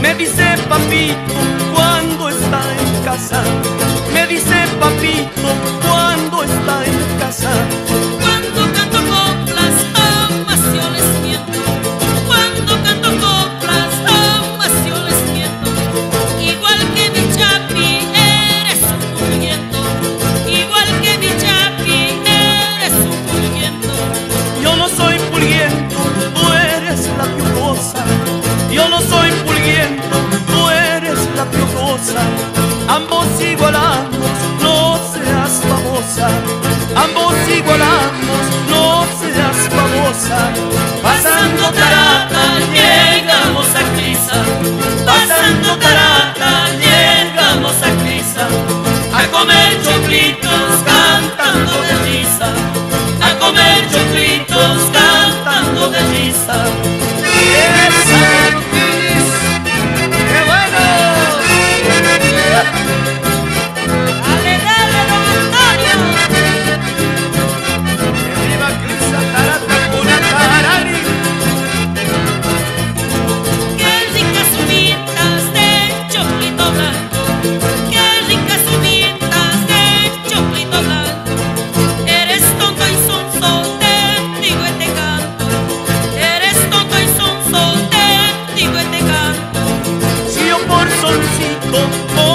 Me dice papito cuando está en casa. Me dice papito cuando está en casa. hermosa, ambos igualamos, no seas famosa, ambos igualamos, no seas famosa, pasando tarata llegamos a Crisa, pasando tarata llegamos a Crisa, a comer choclitos cantando de risa, a comer choclitos cantando de risa. Oh oh.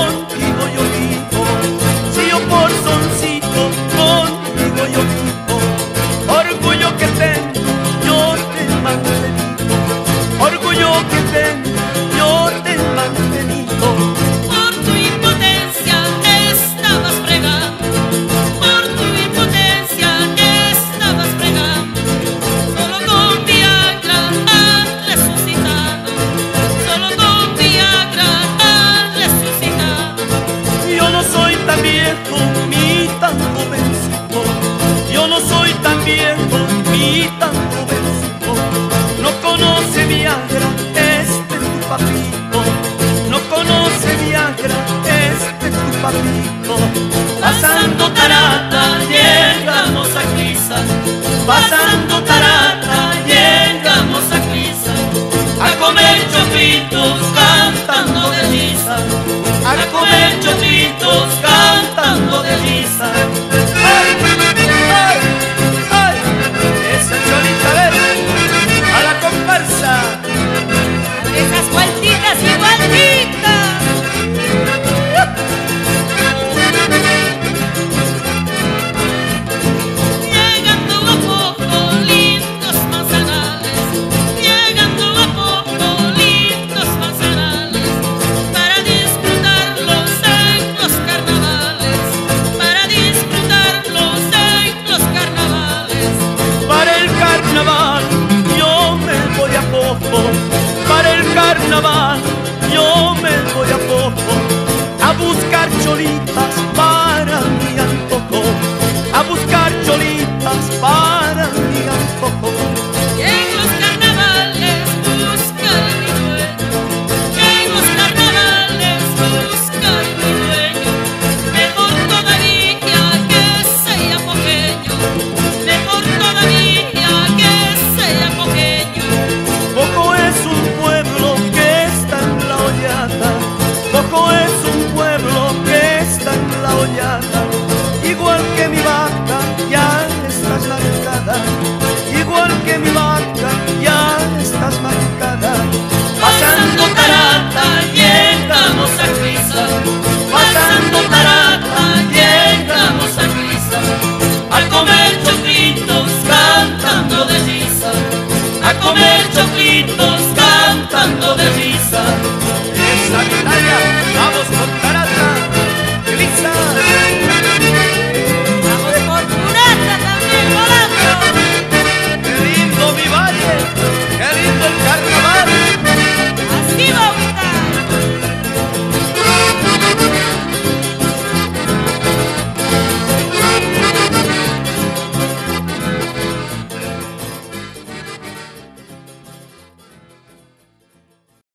para el carnaval. Yo me voy a poco a buscar cholitas para mí. ambulance.